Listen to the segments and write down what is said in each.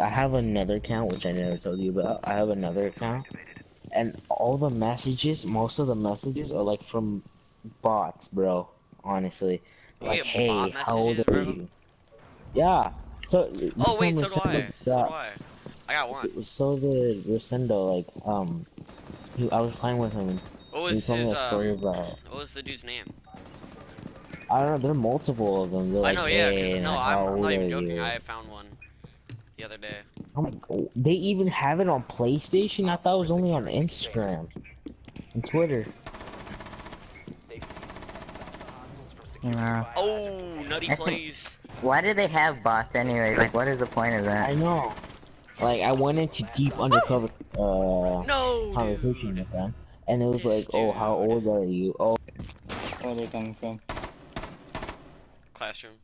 I have another account which I never told you about. I have another account, and all the messages, most of the messages are like from bots, bro. Honestly, You like, hey, how old are bro? you? Yeah. So. Oh wait, so do I. So got- do I. I got one. So, so did Rosendo, like, um, he, I was playing with him, What he was told me a story um, about, What was the dude's name? I don't know, there are multiple of them. They're I like, know, yeah. hey, no, I'm, I'm not even joking. you? I found one the other day. Oh my god, they even have it on PlayStation? I thought it was only on Instagram and Twitter. Yeah. Oh, nutty I plays. Why do they have bots anyway? Like, what is the point of that? I know. Like, I went into deep undercover, uh, No, conversation with them, and it was This like, oh, how old are you? Oh, Where are they coming from? Classroom.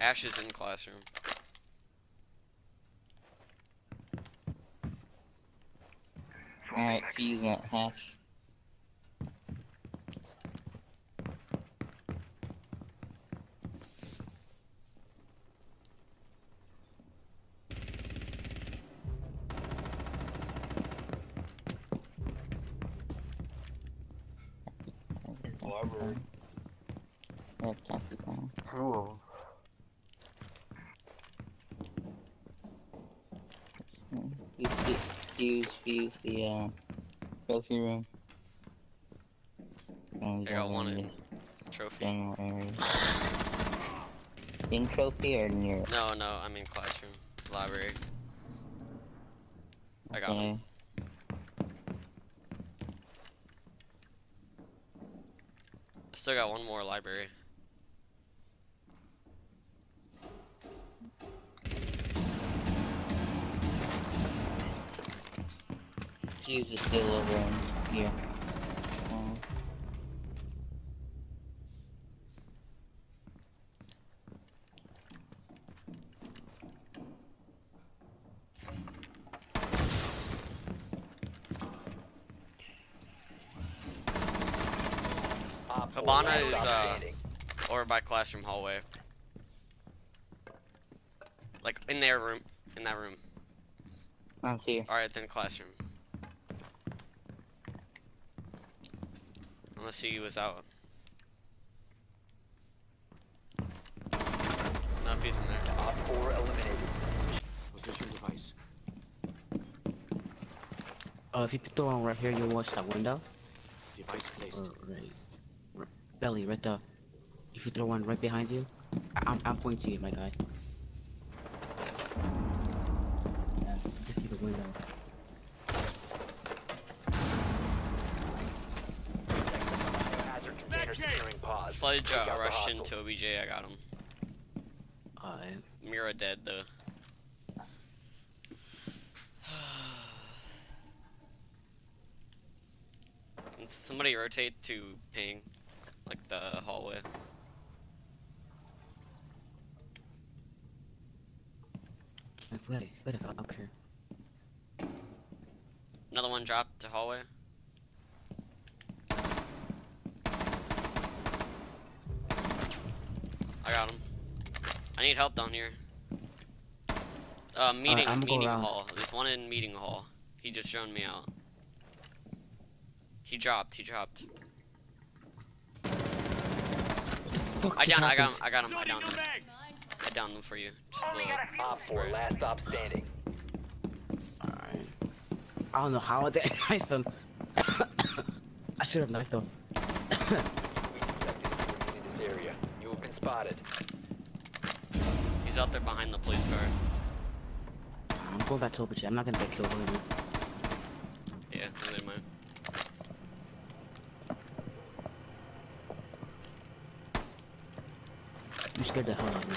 Ash is in classroom. Alright, fuse that hash. Library. Yeah, Capcom. Cool. Fuse, fuse, fuse the, uh, trophy room. Oh, I got one in trophy. In trophy or near? No, no, I'm in classroom. Library. I got one. I still got one more library. Fuse is still over here. Um, Habana is uh over by classroom hallway. Like in their room. In that room. I'm here. Alright then classroom. Unless he was out. No, if he's in there. Op 4 eliminated. Position device. Uh, if you put the one right here, you'll watch that window. Device placed. Or right, r- belly, right there. If you throw one right behind you, I- I'm, I'm pointing to you, my guy. Sledge uh, rushed into OBJ, I got him. Alright. Mira dead though. Can somebody rotate to ping, like the hallway? Wait, wait, wait, up here. Another one dropped to hallway. I got him. I need help down here. Uh, meeting, I'm meeting hall. There's one in meeting hall. He just shown me out. He dropped. He dropped. I down. I got him. I got him. I downed him. I downed him for you. Just a Op 4 last stop standing. Alright. I don't know how I did knifed. I should have knifed him. We detected movement in this area. You have been spotted. He's out there behind the police car. I'm going back to OBJ. I'm not gonna get killed with. Yeah, neither am I. You scared the hell out of me.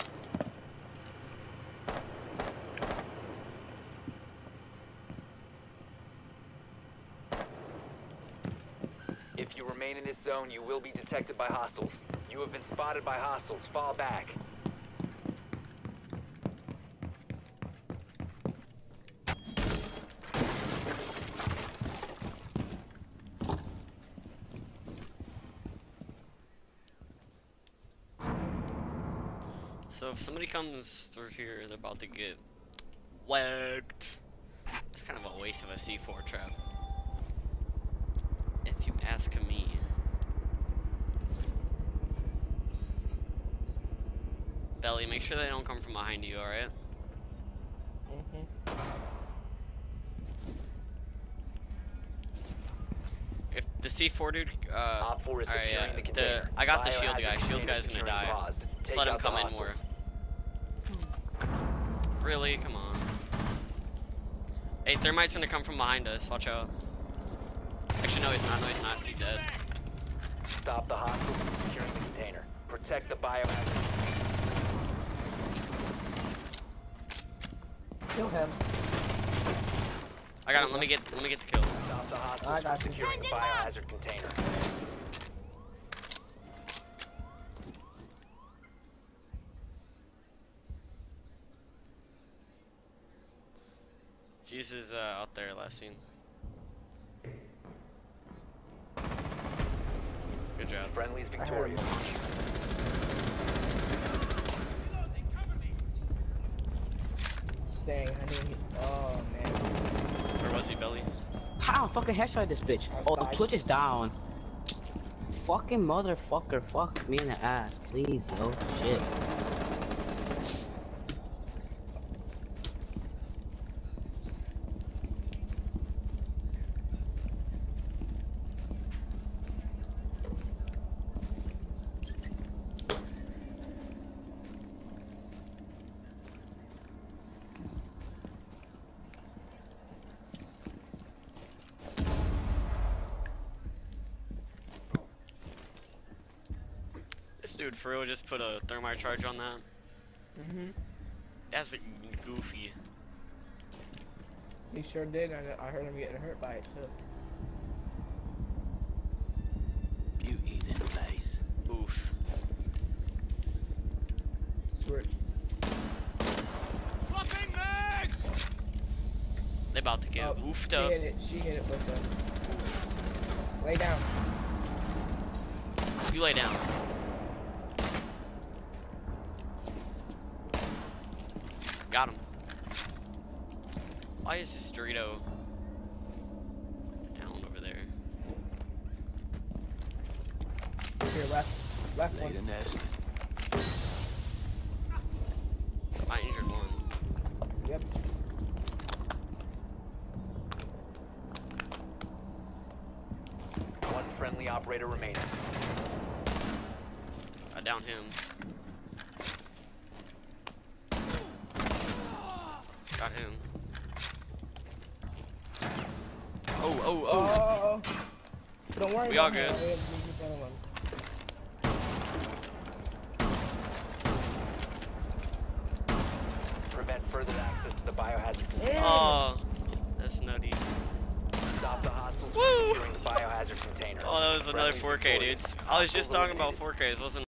If you remain in this zone, you will be detected by hostiles. You have been spotted by hostiles. Fall back. So if somebody comes through here, they're about to get whacked. It's kind of a waste of a C4 trap. If you ask me. Belly, make sure they don't come from behind you, alright? If the C4 dude, uh, Op 4 is alright, yeah, the the, I got the shield guy. Shield guy's gonna die. Just Take let him come in more. Really? Come on. Hey, Thermite's gonna come from behind us. Watch out. Actually, no, he's not. No, he's not. He's dead. Stop the hostiles from securing the container. Protect the biohazard. Kill him. I got him. Let me get. Let me get the kill. Stop the hostiles I got from you. securing the biohazard container. Fuse is uh, out there. Last seen. Good job. Friendly's I victorious. Dang, I knew he. Oh man. Where was he, Belly? How fucking headshot this bitch? Oh, the Twitch is down. Fucking motherfucker, fuck me in the ass, please, yo. Shit. This dude for real just put a thermite charge on that. Mhm. That's goofy. He sure did. and I, I heard him getting hurt by it too. Beauty's in place. Oof. Switch. Swapping mags! They about to get Oh, oofed she up. hit it. She hit it with the. Lay down. You lay down. Got him. Why is this Dorito down over there? Here, left. Left Laid a one. nest. I injured one. Yep. One friendly operator remaining. I downed him. Got him. Oh, oh, oh! Don't worry. We all good. We- we keep the other one. Prevent further access to the biohazard container. Oh, that's nutty. Stop the hostiles Woo! from securing the biohazard container. Oh, that was another 4K, victorious. dudes. I was just talking about 4Ks, wasn't